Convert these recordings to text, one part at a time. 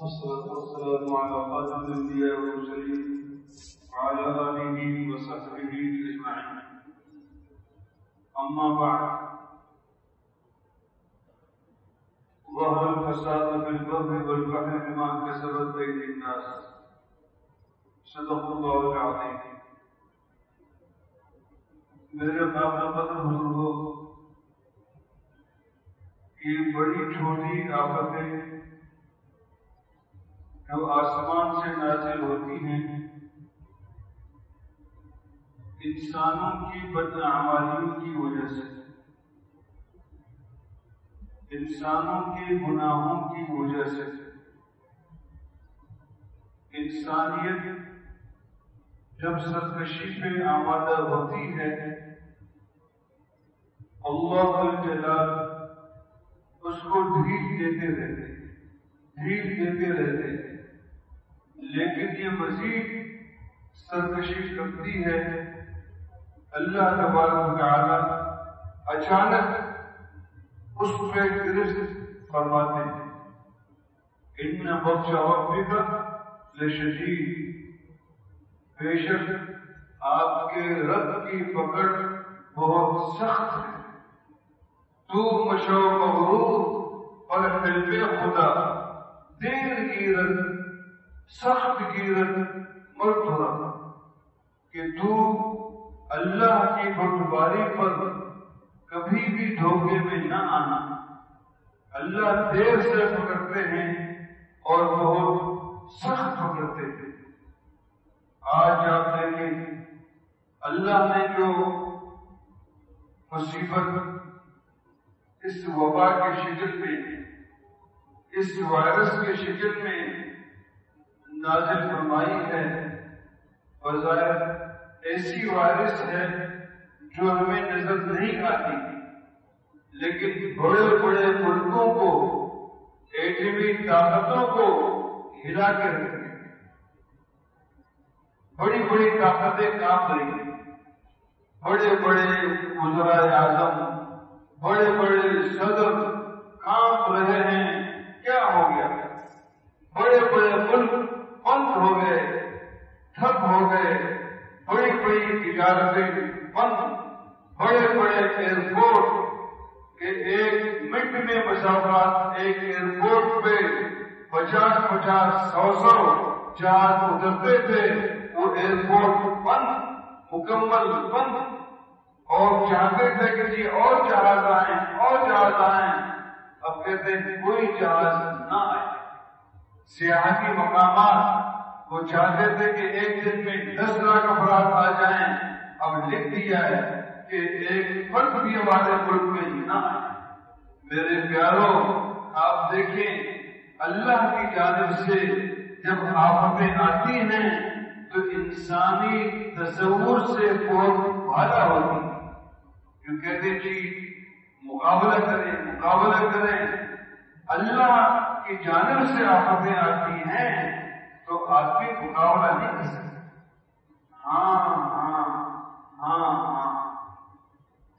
والسلام على خاتم والمرسلين وعلى وصحبه بعد ظهر الفساد في البر والبحر بما كسبت أيدي الناس صدق الله العظيم میرے قابل قدر بزرگوں یہ بڑی چھوٹی آفتیں جو آسمان سے نازل ہوتی ہیں، انسانوں کی بدعمالیوں کی وجہ سے، انسانوں کے گناہوں کی وجہ سے، انسانیت جب سرکشی پہ آمادہ ہوتی ہے، اللہ الجلال اس کو ڈھیل دیتے رہتے ڈھیل دیتے رہتے لیکن یہ مزید سرکشی کرتی ہے۔ اللہ تبارک تعالی اچانک اس پہ گرفت فرماتے ہیں، ان بخش وقت لشدید۔ بے شک آپ کے رب کی پکڑ بہت سخت ہے۔ تو مشو مغرور اور حلف خدا، دیر گیرت، سخت گیرت مرد مرتبہ کہ تو اللہ کی بٹباری پر کبھی بھی دھوکے میں نہ آنا۔ اللہ دیر سے پکڑتے ہیں اور بہت سخت پکڑتے ہیں۔ آج آپ دیکھیں، اللہ نے جو مصیبت اس وبا کے شکل میں، اس وائرس کے شکل میں نازل فرمائی ہے۔ بظاہر ایسی وائرس ہے جو ہمیں نظر نہیں آتی، لیکن بڑے بڑے ملکوں کو، ایٹمی طاقتوں کو ہلا کے بڑی بڑی طاقتیں کام رہی ہیں۔ بڑے بڑے وزرائے اعظم بڑے بڑے صدر کام رہے ہیں، کیا ہو گیا؟ بڑے بڑے ملک بند ہو گئے، ٹھپ ہو گئے، بڑی بڑی تجارتیں بند، بڑے بڑے ایئرپورٹ کے ایک منٹ میں مسافات ایک ایئرپورٹ پہ پچاس پچاس سو سو جہاز اترتے تھے، وہ ایئرپورٹ بند، مکمل بند اور چاہتے تھے کہ جی اور جہاز آئیں اور جہاز آئیں اب کہتے ہیں کوئی جہاز نہ آئے۔ سیاحتی مقامات، وہ چاہتے تھے کہ ایک دن میں دس لاکھ افراد آ جائیں۔ اب لکھ دیا ہے کہ ایک فرق بھی ہمارے ملک میں نہ آئے۔ میرے پیاروں، آپ دیکھیں، اللہ کی جانب سے جب آفتیں آتی ہیں، تو انسانی تصور سے بہت بھالا ہوتی جو کہتے جی مقابلہ کریں مقابلہ کریں اللہ کی جانب سے آفتیں آتی ہیں، تو آدمی مقابلہ نہیں کر سکتے۔ ہاں ہاں ہاں ہاں۔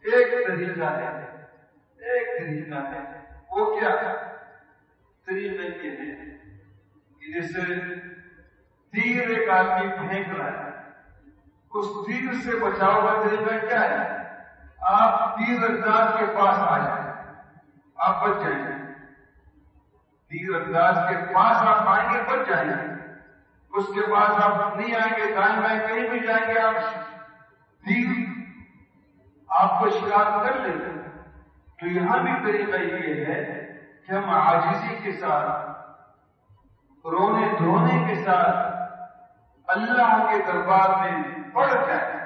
ایک طریقہ ہے، ایک طریقہ ہے۔ وہ کیا طریقہ یہ ہے کہ جیسے تیر ایک آدمی پھینک رہا ہے، اس تیر سے بچاؤ کا طریقہ کیا ہے؟ آپ تیر انداز کے پاس آ جائیں، آپ بچ جائیں۔ گے تیر انداز کے پاس آپ آئیں گے، بچ جائیں گے۔ اس کے بعد آپ نہیں آئیں گے، دائیں بائیں کہیں بھی جائیں گے، آپ تیر آپ کو شکار کر لیں گے۔ تو یہاں بھی طریقہ یہ ہے کہ ہم آجزی کے ساتھ، رونے دھونے کے ساتھ اللہ کے دربار میں پڑھ جائے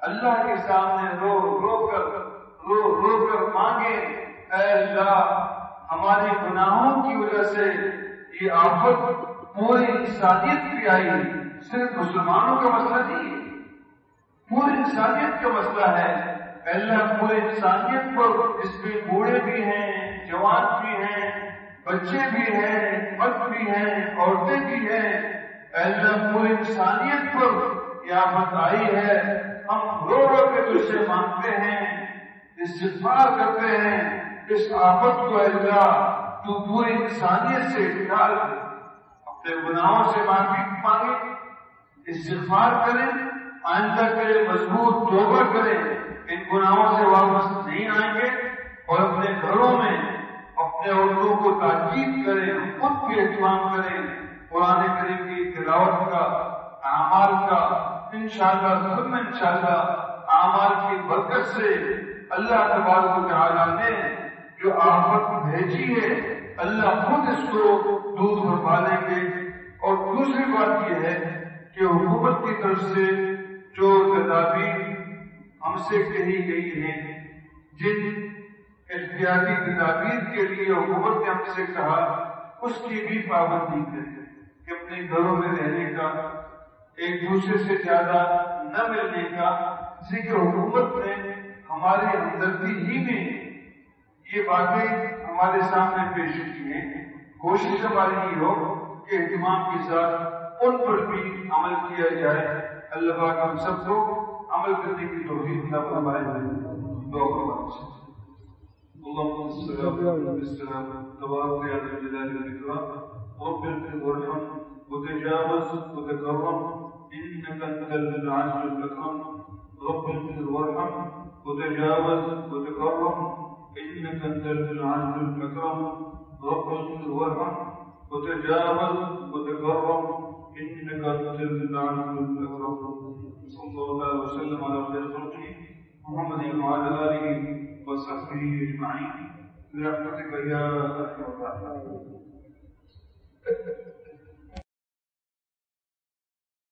اللہ کے سامنے رو رو کر رو رو کر مانگے، اے اللہ، ہمارے گناہوں کی وجہ سے یہ آفت پوری انسانیت بھی آئی، صرف مسلمانوں کا مسئلہ نہیں ہے پوری انسانیت کا مسئلہ ہے۔ اللہ پوری انسانیت پر اس میں بوڑھے بھی ہیں، جوان بھی ہیں، بچے بھی ہیں مرد بھی ہیں، عورتیں بھی ہیں۔ اللہ پوری انسانیت پر یہ آفت آئی ہے۔ ہم رو رو کے تجھ سے مانگتے ہیں استفار کرتے ہیں، اس آفت کو اللہ تو پوری انسانیت سے ڈال دے اپنے گناہوں سے معافی مانگے استغفار کریں، آئندہ کرے مضبوط توبہ کریں، ان گناہوں سے واپس نہیں آئیں گے، اور اپنے گھروں میں اپنے اردو کو تاکید کریں، خود بھی اہتمام کریں، قرآن کریم کی تلاوت کا، اعمال کا انشاءاللہ، ثم انشاءاللہ اعمال کی برکت سے اللہ تبارک و تعالیٰ نے جو آفت بھیجی ہے، اللہ خود اس کو دودھ بھرپا لیں گے۔ اور دوسری بات یہ ہے کہ حکومت کی طرف سے جو تدابیر ہم سے کہی گئی ہیں، جن احتیاطی تدابیر کے لیے حکومت نے ہم سے کہا، اس کی بھی پابندی کریں کہ اپنے گھروں میں رہنے کا ایک دوسرے سے زیادہ نہ ملنے کا ذکر حکومت نے ہماری ہمدردی ہی میں۔ یہ باتیں ہمارے سامنے پیش کی ہیں۔ کوشش ہماری یہ ہو کہ اہتمام کے ساتھ ان پر بھی عمل کیا جائے۔ اللہ پاک ہم سب کو عمل کرنے کی توفیق نہ فرمائے۔ دعا فرمائے اللهم صل على السلام تبارك يا ذا الجلال والاكرام رب اغفر وارحم وتجاوز وتكرم إنك انت العزيز الأكرم. رب اغفر وارحم وتجاوز وتكرم. إنك انت العزيز الأكرم. رب اغفر وارحم وتجاوز وتكرم. إنك تنزل عنه الأكرم. صلى الله عليه وسلم على خير خلقه محمد وعلى آله وصحبه أجمعين. برحمتك يا أرحم الراحمين.